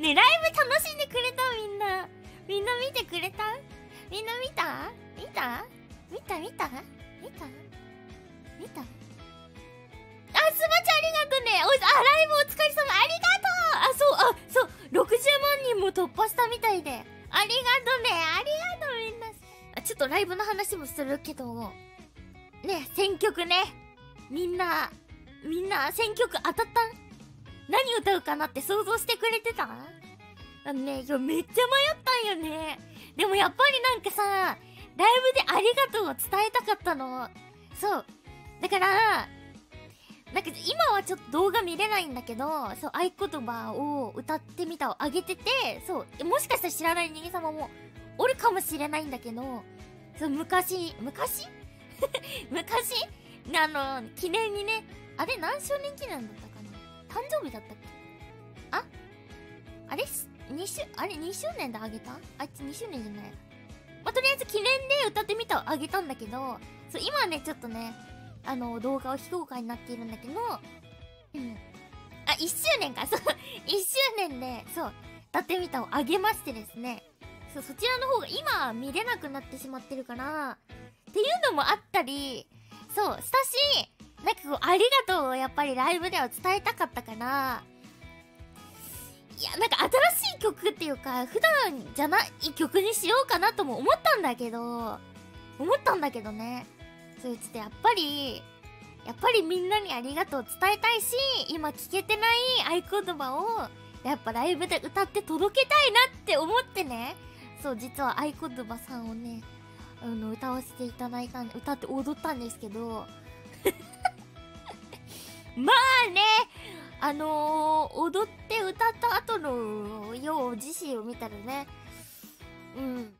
ねライブ楽しんでくれた？みんな。みんな見てくれた？みんな見た？見た？見た？見た？見た？見た？あ、すばちゃんありがとうね。おあ、ライブお疲れ様。ありがとう。あ、そう、あ、そう。60万人も突破したみたいで。ありがとうね。ありがとうみんな。あちょっとライブの話もするけど。ね選曲ね。みんなみんな選曲当たった何歌うかなって想像してくれてた？あのね、今日めっちゃ迷ったんよね。でもやっぱりなんかさ、ライブでありがとうを伝えたかったの。そう。だから、なんか今はちょっと動画見れないんだけど、そう、合言葉を歌ってみたをあげてて、そう、もしかしたら知らない人間様もおるかもしれないんだけど、そう、昔、昔？昔？あの、記念にね、あれ何周年記念だった誕生日だったっけ？あ？あれ？2周、あれ？2周年であげた？あいつ2周年じゃないまあ、とりあえず記念で歌ってみたをあげたんだけど、そう、今はね、ちょっとね、あの、動画を非公開になっているんだけど、うん。あ、1周年か、そう、1周年で、そう、歌ってみたをあげましてですね、そう、そちらの方が今見れなくなってしまってるから、っていうのもあったり、そう、したし、なんかこう、ありがとうをやっぱりライブでは伝えたかったから、いや、なんか新しい曲っていうか、普段じゃない曲にしようかなとも思ったんだけど、思ったんだけどね。それちょっとやっぱり、やっぱりみんなにありがとう伝えたいし、今聞けてない合言葉を、やっぱライブで歌って届けたいなって思ってね。そう、実は合言葉さんをね、あの、歌わせていただいたんで、歌って踊ったんですけど、まあねあのー、踊って歌った後のよう自身を見たらね。うん。